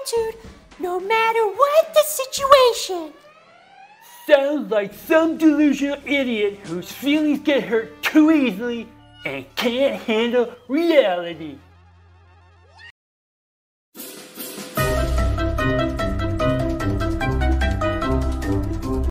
attitude no matter what the situation. Sounds like some delusional idiot whose feelings get hurt too easily and can't handle reality.